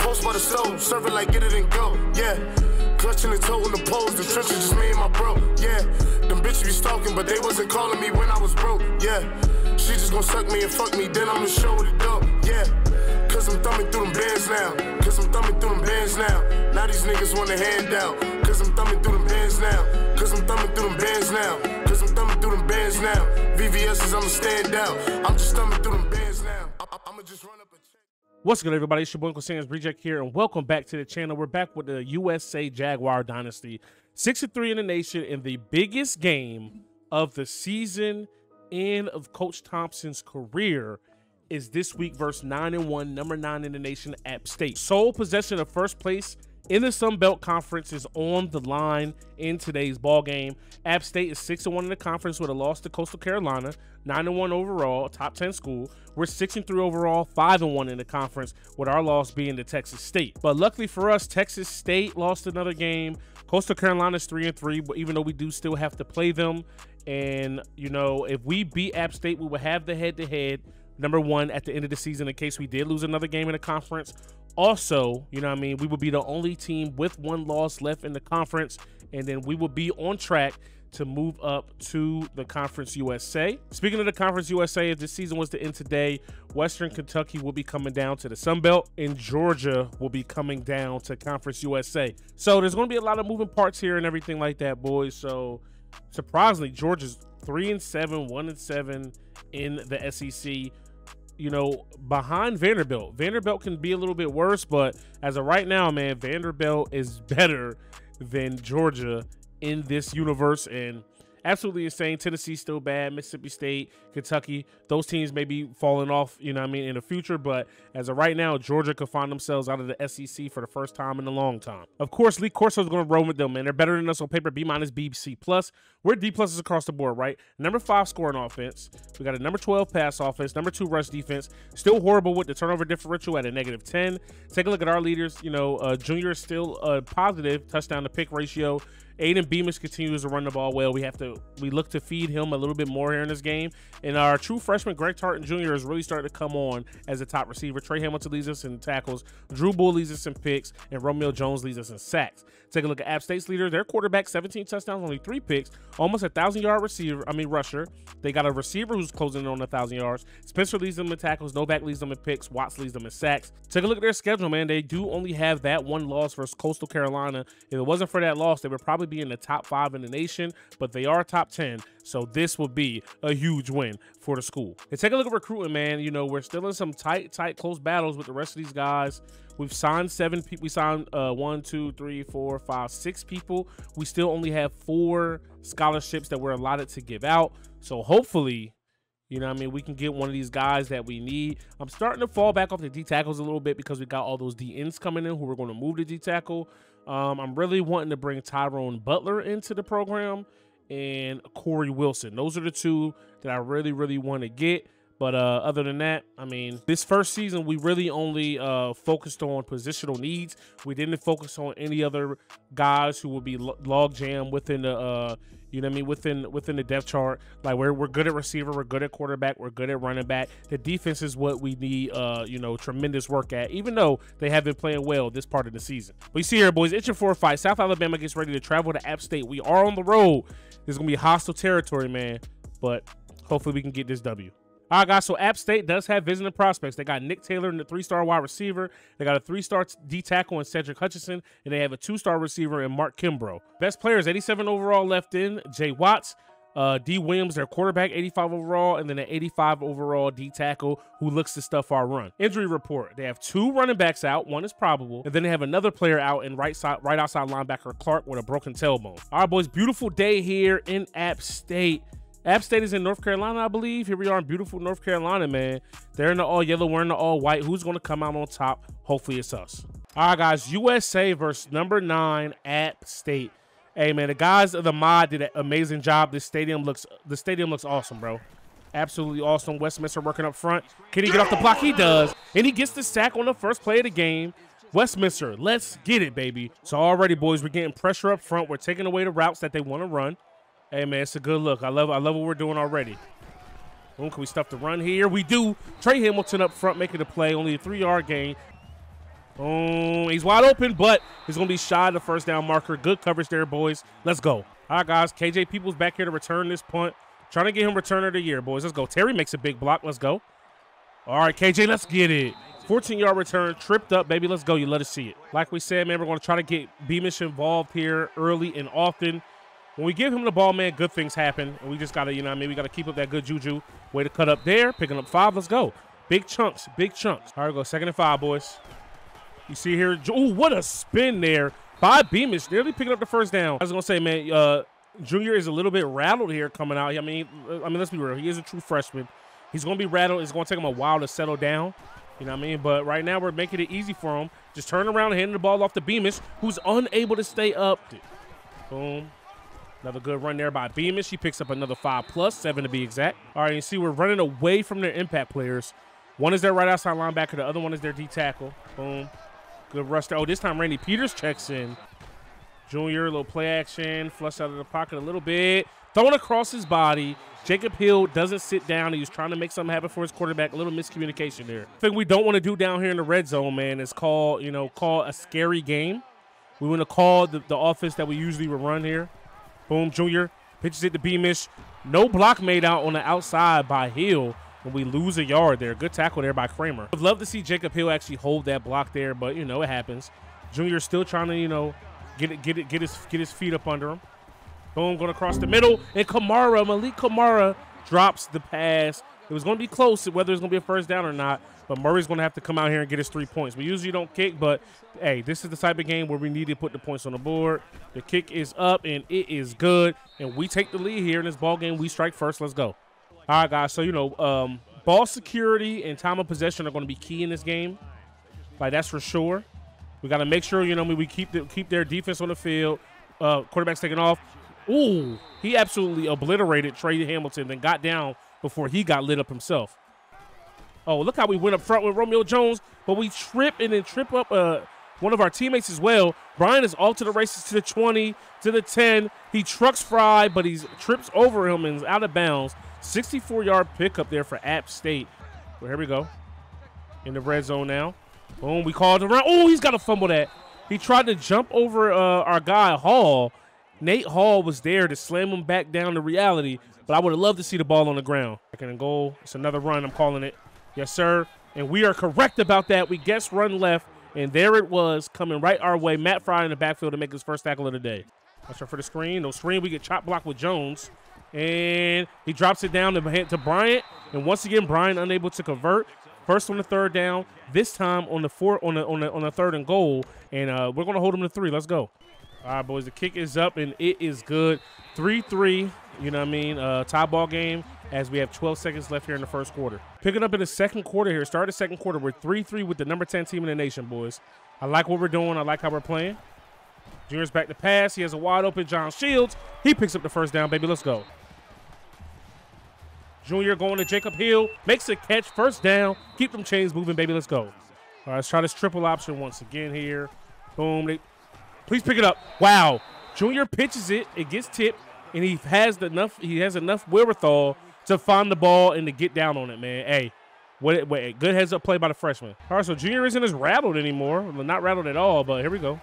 post by the stove, serving like get it and go. Yeah. Clutching the toe in the poles, the trenches just me and my bro. Yeah. Them bitches be stalking, but they wasn't calling me when I was broke. Yeah. She just gon' suck me and fuck me, then I'ma show the dope. Yeah. Cause I'm thumbing through them bands now. Cause I'm thumbing through them bands now. Now these niggas want a handout. Cause I'm thumbing through them bands now. Cause I'm thumbing through them bands now. Cause I'm thumbing through them bands now. VVS is I'ma stand out. I'm just thumbing through them bands now. I- I'ma just run up a. What's good, everybody? It's your boy Uncle Sam's Reject here, and welcome back to the channel. We're back with the USA Jaguar Dynasty, 63 in the nation, in the biggest game of the season and of Coach Thompson's career. Is this week versus nine and one, number nine in the nation, App State. Sole possession of first place in the Sun Belt Conference is on the line in today's ball game. App State is six and one in the conference with a loss to Coastal Carolina, nine and one overall, top ten school. We're six and three overall, five and one in the conference, with our loss being to Texas State. But luckily for us, Texas State lost another game. Coastal Carolina's three and three, but even though we do still have to play them, and you know if we beat App State, we will have the head to head number one at the end of the season in case we did lose another game in the conference. Also, you know what I mean, we would be the only team with one loss left in the conference, and then we will be on track to move up to the Conference USA. Speaking of the Conference USA, if this season was to end today, Western Kentucky will be coming down to the Sun Belt, and Georgia will be coming down to Conference USA. So there's going to be a lot of moving parts here and everything like that, boys. So surprisingly, Georgia's three and seven, one and seven in the SEC you know, behind Vanderbilt. Vanderbilt can be a little bit worse, but as of right now, man, Vanderbilt is better than Georgia in this universe. And absolutely insane. Tennessee still bad. Mississippi State, Kentucky, those teams may be falling off, you know what I mean, in the future. But as of right now, Georgia could find themselves out of the SEC for the first time in a long time. Of course, Lee Corso is going to roll with them, man. They're better than us on paper. B minus, B, C plus. We're D pluses across the board, right? Number five scoring offense. We got a number 12 pass offense, number two rush defense. Still horrible with the turnover differential at a negative 10. Take a look at our leaders. You know, uh, Junior is still a positive touchdown to pick ratio. Aiden Beamish continues to run the ball well. We have to we look to feed him a little bit more here in this game. And our true freshman Greg Tartan Jr. is really starting to come on as a top receiver. Trey Hamilton leads us in tackles. Drew Bull leads us in picks, and Romeo Jones leads us in sacks. Take a look at App State's leader. Their quarterback, 17 touchdowns, only three picks, almost a thousand yard receiver. I mean rusher. They got a receiver who's closing in on a thousand yards. Spencer leads them in tackles. Novak leads them in picks. Watts leads them in sacks. Take a look at their schedule, man. They do only have that one loss versus Coastal Carolina. If it wasn't for that loss, they would probably be in the top five in the nation, but they are top 10. So this will be a huge win for the school. And take a look at recruiting, man. You know, we're still in some tight, tight, close battles with the rest of these guys. We've signed seven people. We signed uh, one, two, three, four, five, six people. We still only have four scholarships that we're allotted to give out. So hopefully, you know what I mean? We can get one of these guys that we need. I'm starting to fall back off the D tackles a little bit because we got all those D ends coming in who we're going to move to D tackle. Um, I'm really wanting to bring Tyrone Butler into the program and Corey Wilson. Those are the two that I really, really want to get. But uh, other than that, I mean, this first season, we really only uh, focused on positional needs. We didn't focus on any other guys who would be lo- log jam within the, uh, you know what I mean, within within the depth chart. Like we're, we're good at receiver, we're good at quarterback, we're good at running back. The defense is what we need, uh, you know, tremendous work at, even though they have been playing well this part of the season. But you see here, boys, it's your four fight. South Alabama gets ready to travel to App State. We are on the road. There's going to be hostile territory, man. But hopefully we can get this W. All right, guys. So App State does have visiting prospects. They got Nick Taylor, in the three-star wide receiver. They got a three-star D tackle in Cedric Hutchinson, and they have a two-star receiver in Mark Kimbrough. Best players: 87 overall left in Jay Watts. Uh, D Williams, their quarterback, 85 overall, and then an 85 overall D tackle who looks to stuff our run. Injury report: They have two running backs out. One is probable, and then they have another player out in right side, right outside linebacker Clark with a broken tailbone. All right, boys. Beautiful day here in App State. App State is in North Carolina, I believe. Here we are in beautiful North Carolina, man. They're in the all yellow, we're in the all white. Who's going to come out on top? Hopefully it's us. All right, guys. USA versus number nine App State. Hey, man, the guys of the mod did an amazing job. This stadium looks, the stadium looks awesome, bro. Absolutely awesome. Westminster working up front. Can he get off the block? He does. And he gets the sack on the first play of the game. Westminster, let's get it, baby. So already, boys, we're getting pressure up front. We're taking away the routes that they want to run. Hey man, it's a good look. I love I love what we're doing already. Boom, can we stuff the run here? We do. Trey Hamilton up front making the play, only a three-yard gain. Boom. He's wide open, but he's going to be shy of the first down marker. Good coverage there, boys. Let's go. All right, guys. KJ Peoples back here to return this punt. Trying to get him returner of the year, boys. Let's go. Terry makes a big block. Let's go. All right, KJ, let's get it. 14-yard return, tripped up, baby. Let's go. You let us see it. Like we said, man, we're going to try to get Beamish involved here early and often. When we give him the ball, man, good things happen. And we just got to, you know I mean? We got to keep up that good juju. Way to cut up there. Picking up five. Let's go. Big chunks. Big chunks. All right, go. Second and five, boys. You see here. Oh, what a spin there by Beamish. Nearly picking up the first down. I was going to say, man, uh, Junior is a little bit rattled here coming out. I mean, I mean, let's be real. He is a true freshman. He's going to be rattled. It's going to take him a while to settle down. You know what I mean? But right now we're making it easy for him. Just turn around and hand the ball off to Beamish, who's unable to stay up. Boom. Another good run there by Beamish. He picks up another five plus, seven to be exact. All right, you see we're running away from their impact players. One is their right outside linebacker. The other one is their D tackle. Boom. Good rush there. Oh, this time Randy Peters checks in. Junior, a little play action. Flush out of the pocket a little bit. Thrown across his body. Jacob Hill doesn't sit down. He was trying to make something happen for his quarterback. A little miscommunication there. Thing we don't want to do down here in the red zone, man, is call, you know, call a scary game. We want to call the, the offense that we usually would run here. Boom, Junior pitches it to Beamish. No block made out on the outside by Hill. And we lose a yard there. Good tackle there by Kramer. I'd love to see Jacob Hill actually hold that block there, but you know it happens. Junior's still trying to, you know, get it, get it, get his get his feet up under him. Boom, going across the middle. And Kamara, Malik Kamara drops the pass. It was going to be close, whether it's going to be a first down or not. But Murray's going to have to come out here and get his three points. We usually don't kick, but hey, this is the type of game where we need to put the points on the board. The kick is up, and it is good. And we take the lead here in this ball game. We strike first. Let's go. All right, guys. So, you know, um, ball security and time of possession are going to be key in this game. Like, that's for sure. We got to make sure, you know, we keep the, keep their defense on the field. Uh, quarterback's taking off. Ooh, he absolutely obliterated Trey Hamilton, then got down before he got lit up himself. Oh, look how we went up front with Romeo Jones, but we trip and then trip up uh, one of our teammates as well. Brian is off to the races to the 20, to the 10. He trucks Fry, but he trips over him and is out of bounds. 64-yard pickup there for App State. Well, here we go. In the red zone now. Boom, we called around. Oh, he's got to fumble that. He tried to jump over uh, our guy, Hall, Nate Hall was there to slam him back down to reality, but I would have loved to see the ball on the ground. Second and goal. It's another run. I'm calling it. Yes, sir. And we are correct about that. We guessed run left, and there it was coming right our way. Matt Fry in the backfield to make his first tackle of the day. That's for the screen. No screen. We get chop block with Jones. And he drops it down to, to Bryant. And once again, Bryant unable to convert. First on the third down. This time on the four on the on the on the third and goal. And uh, we're gonna hold him to three. Let's go. All right, boys, the kick is up, and it is good. 3-3, you know what I mean, uh, tie ball game as we have 12 seconds left here in the first quarter. Picking up in the second quarter here, start the second quarter. We're 3-3 with the number 10 team in the nation, boys. I like what we're doing. I like how we're playing. Junior's back to pass. He has a wide open John Shields. He picks up the first down, baby. Let's go. Junior going to Jacob Hill. Makes a catch. First down. Keep them chains moving, baby. Let's go. All right, let's try this triple option once again here. Boom. They Please pick it up. Wow. Junior pitches it. It gets tipped, and he has enough. He has enough wherewithal to find the ball and to get down on it, man. Hey, what? Wait, good heads up play by the freshman. All right, so Junior isn't as rattled anymore. Well, not rattled at all, but here we go.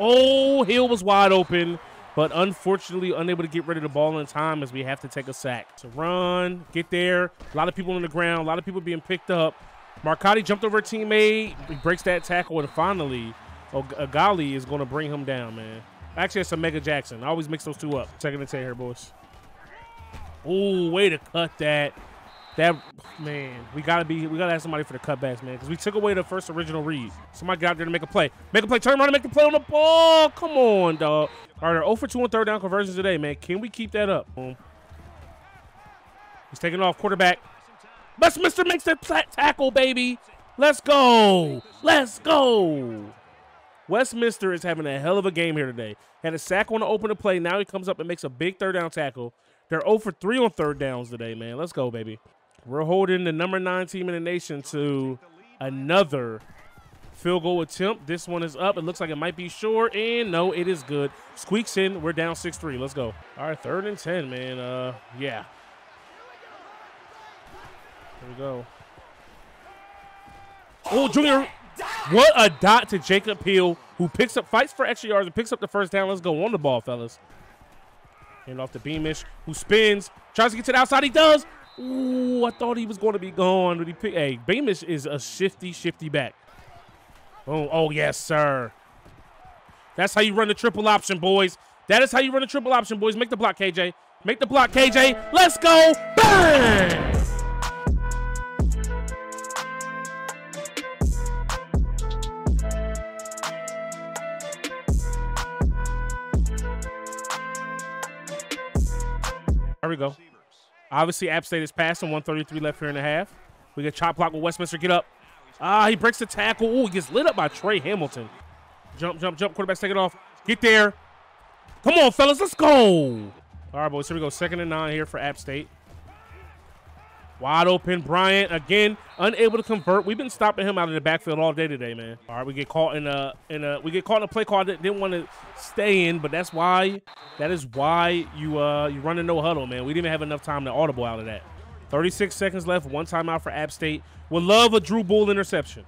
Oh, Hill was wide open, but unfortunately unable to get rid of the ball in time as we have to take a sack. So run, get there. A lot of people on the ground. A lot of people being picked up. Marcotti jumped over a teammate. He breaks that tackle, and finally Gali is going to bring him down, man. Actually, it's Omega Jackson. I always mix those two up. Second and 10 here, boys. Oh, way to cut that. That, man, we got to be, we got to have somebody for the cutbacks, man, because we took away the first original read. Somebody got out there to make a play. Make a play, turn around and make the play on the ball. Come on, dog. All right, 0 for 2 on third down conversions today, man. Can we keep that up? Boom. He's taking off quarterback. mr makes that tackle, baby. Let's go. Let's go. Westminster is having a hell of a game here today. Had a sack on the opener play. Now he comes up and makes a big third down tackle. They're 0 for 3 on third downs today, man. Let's go, baby. We're holding the number nine team in the nation to another field goal attempt. This one is up. It looks like it might be short, and no, it is good. Squeaks in. We're down 6-3. Let's go. All right, third and 10, man. Uh, yeah. Here we go. Oh, Junior. What a dot to Jacob Hill, who picks up, fights for extra yards and picks up the first down. Let's go on the ball, fellas. Hand off to Beamish, who spins, tries to get to the outside. He does. Ooh, I thought he was going to be gone, but he. Hey, Beamish is a shifty, shifty back. Oh, oh yes, sir. That's how you run the triple option, boys. That is how you run the triple option, boys. Make the block, KJ. Make the block, KJ. Let's go. Bang! We go. Obviously, App State is passing. 133 left here in the half. We get chop block with Westminster. Get up. Ah, he breaks the tackle. Ooh, he gets lit up by Trey Hamilton. Jump, jump, jump. Quarterback's taking off. Get there. Come on, fellas. Let's go. All right, boys. Here we go. Second and nine here for App State. Wide open. Bryant again, unable to convert. We've been stopping him out of the backfield all day today, man. All right, we get caught in a in a we get caught in a play call that didn't want to stay in, but that's why that is why you uh you run a no huddle, man. We didn't even have enough time to audible out of that. 36 seconds left. One timeout for App State. Would love a Drew Bull interception.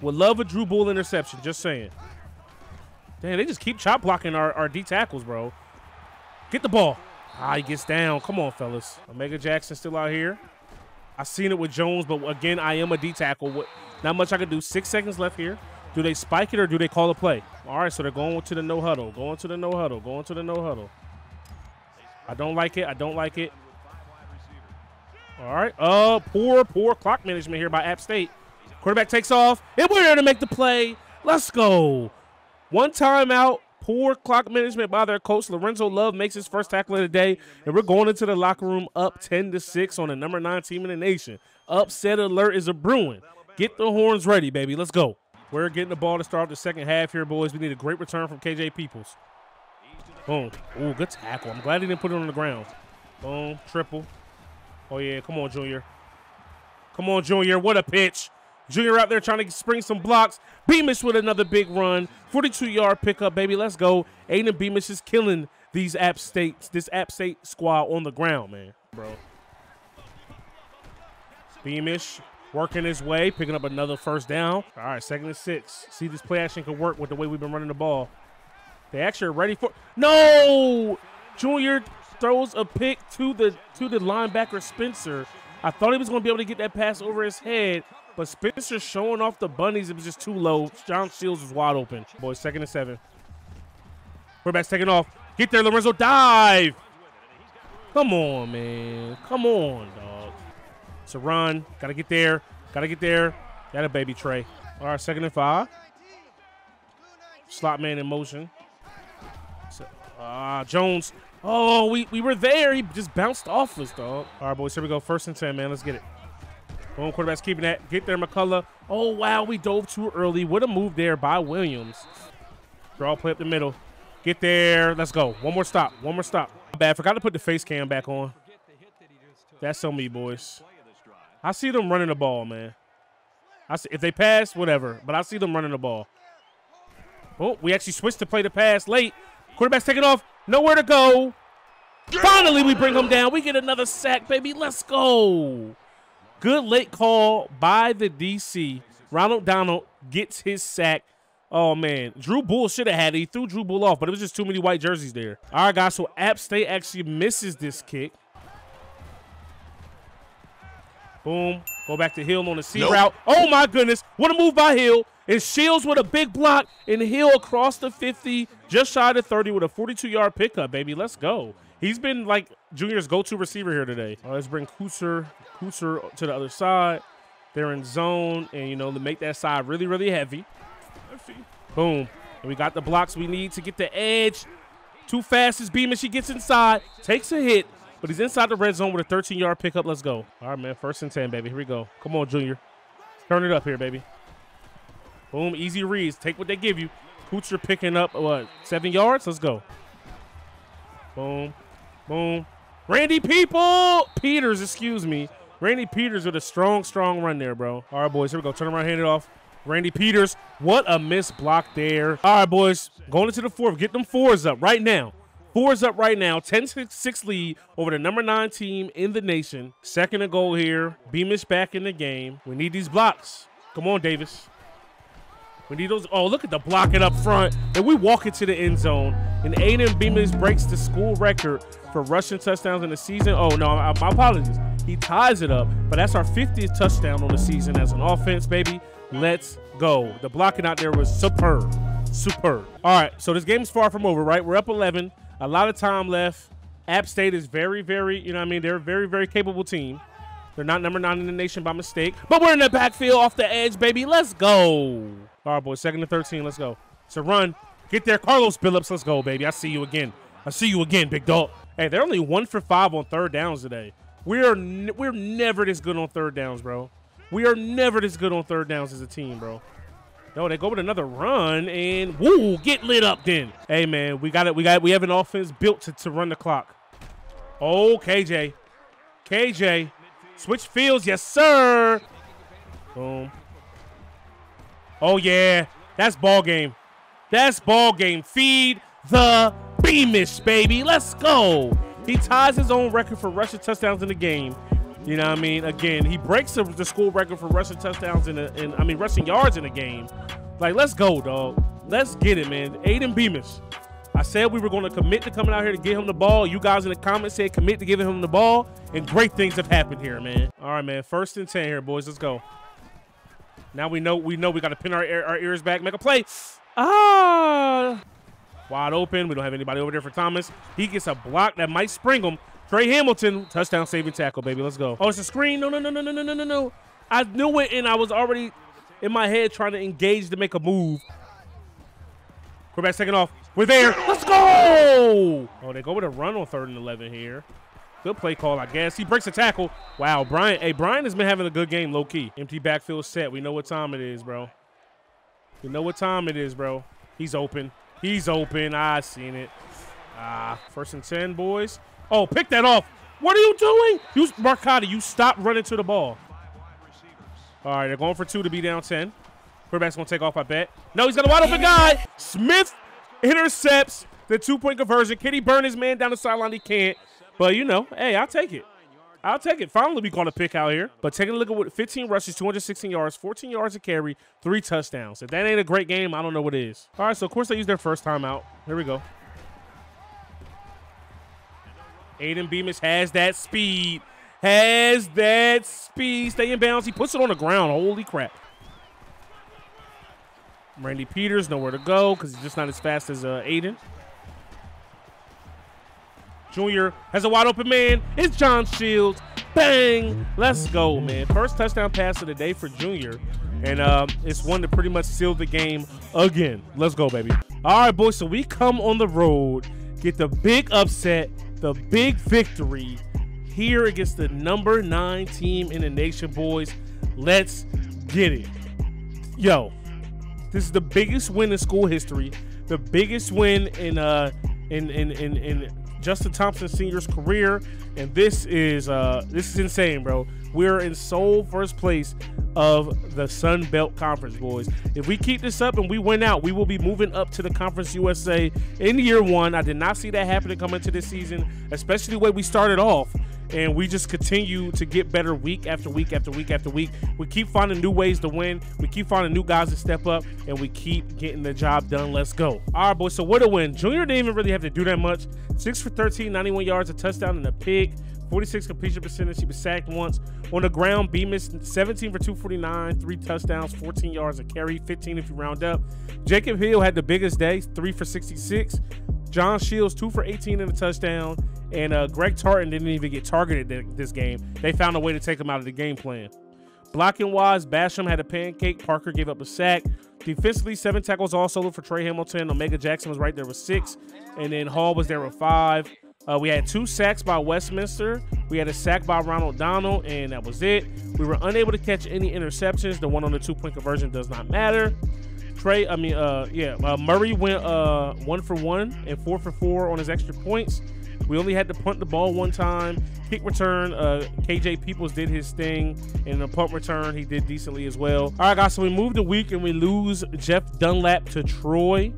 Would love a Drew Bull interception. Just saying. Damn, they just keep chop blocking our, our D tackles, bro. Get the ball. Ah, he gets down. Come on, fellas. Omega Jackson still out here. I seen it with Jones, but again, I am a D tackle. Not much I can do. Six seconds left here. Do they spike it or do they call a play? All right, so they're going to the no huddle. Going to the no huddle. Going to the no huddle. I don't like it. I don't like it. All right. Uh, poor, poor clock management here by App State. Quarterback takes off, and we're there to make the play. Let's go. One timeout. Poor clock management by their coach. Lorenzo Love makes his first tackle of the day, and we're going into the locker room up 10 to 6 on the number nine team in the nation. Upset alert is a brewing. Get the horns ready, baby. Let's go. We're getting the ball to start the second half here, boys. We need a great return from KJ Peoples. Boom. Ooh, good tackle. I'm glad he didn't put it on the ground. Boom. Triple. Oh, yeah. Come on, Junior. Come on, Junior. What a pitch. Junior out there trying to spring some blocks. Beamish with another big run. 42-yard pickup, baby. Let's go. Aiden Beamish is killing these App States, this App State squad on the ground, man, bro. Beamish working his way, picking up another first down. All right, second and six. See, this play action can work with the way we've been running the ball. They actually are ready for no. Junior throws a pick to the to the linebacker Spencer. I thought he was going to be able to get that pass over his head, but Spencer showing off the bunnies, it was just too low. John Shields was wide open. Boys, second and seven. Quarterback's taking off. Get there, Lorenzo. Dive. Come on, man. Come on, dog. It's a run. Got to get there. Got to get there. Got a baby tray. All right, second and five. Slot man in motion. Ah, uh, Jones. Oh, we, we were there. He just bounced off us, dog. All right, boys. Here we go. First and 10, man. Let's get it. Boom, quarterback's keeping that. Get there, McCullough. Oh, wow, we dove too early. What a move there by Williams. Draw play up the middle. Get there. Let's go. One more stop. One more stop. Bad. Forgot to put the face cam back on. That's on me, boys. I see them running the ball, man. I see, if they pass, whatever. But I see them running the ball. Oh, we actually switched to play the pass late. Quarterback's taking off. Nowhere to go. Finally, we bring him down. We get another sack, baby. Let's go. Good late call by the DC. Ronald Donald gets his sack. Oh, man. Drew Bull should have had it. He threw Drew Bull off, but it was just too many white jerseys there. All right, guys. So App State actually misses this kick. Boom. Go back to Hill on the C nope. route. Oh, my goodness. What a move by Hill. And Shields with a big block. And Hill across the 50, just shy of 30 with a 42-yard pickup, baby. Let's go. He's been like Junior's go-to receiver here today. Let's bring Kusser, Kusser to the other side. They're in zone, and, you know, to make that side really, really heavy. Boom. And we got the blocks we need to get the edge. Too fast is Beamish. She gets inside, takes a hit, but he's inside the red zone with a 13-yard pickup. Let's go. All right, man. First and 10, baby. Here we go. Come on, Junior. Turn it up here, baby. Boom. Easy reads. Take what they give you. Kutcher picking up, what, seven yards? Let's go. Boom. Boom. Randy People! Peters, excuse me. Randy Peters with a strong, strong run there, bro. All right, boys. Here we go. Turn around, hand it off. Randy Peters. What a miss block there. All right, boys. Going into the fourth. Get them fours up right now. Fours up right now. 10-6 lead over the number nine team in the nation. Second and goal here. Beamish back in the game. We need these blocks. Come on, Davis. We need those. Oh, look at the blocking up front. And we walk into the end zone. And Aiden Beamish breaks the school record for rushing touchdowns in the season. Oh, no, my apologies. He ties it up. But that's our 50th touchdown on the season as an offense, baby. Let's go. The blocking out there was superb. Superb. All right, so this game is far from over, right? We're up 11. A lot of time left. App State is very, very, you know I mean? They're a very, very capable team. They're not number nine in the nation by mistake. But we're in the backfield off the edge, baby. Let's go. All right, boys. Second to 13. Let's go. A run. Get there, Carlos Billups. Let's go, baby. I see you again. I see you again, big dog. Hey, they're only one for five on third downs today. We are we're never this good on third downs, bro. We are never this good on third downs as a team, bro. No, they go with another run and woo, get lit up then. Hey man, we got it. We got we have an offense built to, to run the clock. Oh, KJ. KJ. Switch fields, yes, sir. Boom. Oh yeah. That's ball game. That's ball game. Feed the Beamish, baby. Let's go. He ties his own record for rushing touchdowns in the game. You know what I mean? Again, he breaks the, the school record for rushing touchdowns in, a, in I mean, rushing yards in a game. Like, let's go, dog. Let's get it, man. Aiden Beamish. I said we were going to commit to coming out here to get him the ball. You guys in the comments said commit to giving him the ball, and great things have happened here, man. All right, man. First and ten here, boys. Let's go. Now we know we know we got to pin our our ears back, make a play. Ah, wide open. We don't have anybody over there for Thomas. He gets a block that might spring him. Trey Hamilton, touchdown saving tackle, baby. Let's go. Oh, it's a screen. No, no, no, no, no, no, no, no, no. I knew it, and I was already in my head trying to engage to make a move. Quarterback second off. We're there. Let's go. Oh, they go with a run on third and 11 here. Good play call, I guess. He breaks a tackle. Wow, Brian. Hey, Brian has been having a good game, low key. Empty backfield set. We know what time it is, bro. We know what time it is, bro. He's open. He's open. I seen it. Ah, first and 10, boys. Oh, pick that off. What are you doing? You, Marcotti, you stop running to the ball. All right, they're going for two to be down 10. Quarterback's going to take off, I bet. No, he's got a wide open guy. Smith intercepts the two-point conversion. Can he burn his man down the sideline? He can't. But, you know, hey, I'll take it. I'll take it. Finally, we caught a pick out here. But taking a look at what 15 rushes, 216 yards, 14 yards to carry, three touchdowns. If that ain't a great game, I don't know what is. All right, so of course they use their first time out. Here we go. Aiden Beamish has that speed. Has that speed. Stay in bounds. He puts it on the ground. Holy crap. Randy Peters, nowhere to go because he's just not as fast as uh, Aiden. Junior has a wide open man. It's John Shields. Bang! Let's go, man. First touchdown pass of the day for Junior. And uh, it's one to pretty much seal the game again. Let's go, baby. All right, boys. So we come on the road, get the big upset, the big victory here against the number nine team in the nation, boys. Let's get it. Yo, this is the biggest win in school history, the biggest win in uh in in in, in Justin Thompson Senior's career, and this is uh this is insane, bro. We're in sole first place of the Sun Belt Conference, boys. If we keep this up and we win out, we will be moving up to the Conference USA in year one. I did not see that happening coming into this season, especially the way we started off and we just continue to get better week after week after week after week. We keep finding new ways to win. We keep finding new guys to step up, and we keep getting the job done. Let's go. All right, boys. So what a win. Junior didn't even really have to do that much. Six for 13, 91 yards, a touchdown, and a pick. 46 completion percentage. He was sacked once. On the ground, Beamish 17 for 249, three touchdowns, 14 yards a carry, 15 if you round up. Jacob Hill had the biggest day, three for 66. John Shields, two for 18 in a touchdown. And uh, Greg Tartan didn't even get targeted this game. They found a way to take him out of the game plan. Blocking wise, Basham had a pancake. Parker gave up a sack. Defensively, seven tackles all solo for Trey Hamilton. Omega Jackson was right there with six. And then Hall was there with five. Uh, we had two sacks by Westminster. We had a sack by Ronald Donald, and that was it. We were unable to catch any interceptions. The one on the two point conversion does not matter. Trey, I mean, uh, yeah, uh, Murray went uh, one for one and four for four on his extra points. We only had to punt the ball one time. Kick return, uh, KJ Peoples did his thing. And in the punt return, he did decently as well. All right, guys, so we move the week and we lose Jeff Dunlap to Troy.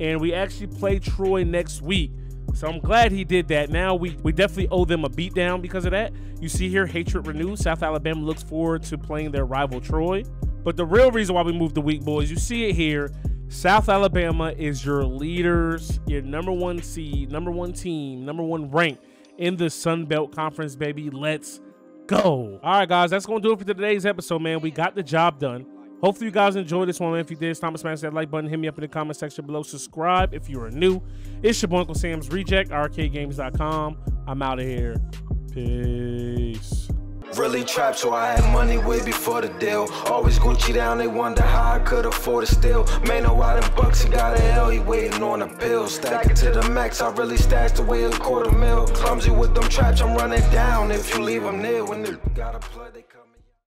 And we actually play Troy next week. So I'm glad he did that. Now we, we definitely owe them a beatdown because of that. You see here, hatred renewed. South Alabama looks forward to playing their rival Troy. But the real reason why we moved the week, boys, you see it here. South Alabama is your leaders, your number one seed, number one team, number one rank in the Sun Belt Conference, baby. Let's go. All right, guys, that's going to do it for today's episode, man. We got the job done. Hopefully, you guys enjoyed this one. If you did, to smash that like button. Hit me up in the comment section below. Subscribe if you are new. It's your boy Uncle Sam's Reject, arcadegames.com. I'm out of here. Peace. Really trapped, so I had money way before the deal. Always Gucci down, they wonder how I could afford to steal. Man, no out in bucks, he got a L, he waiting on a pill. Stack it to the max, I really stashed away a quarter mil. Clumsy with them traps, I'm running down. If you leave them near, when they got a plug, they.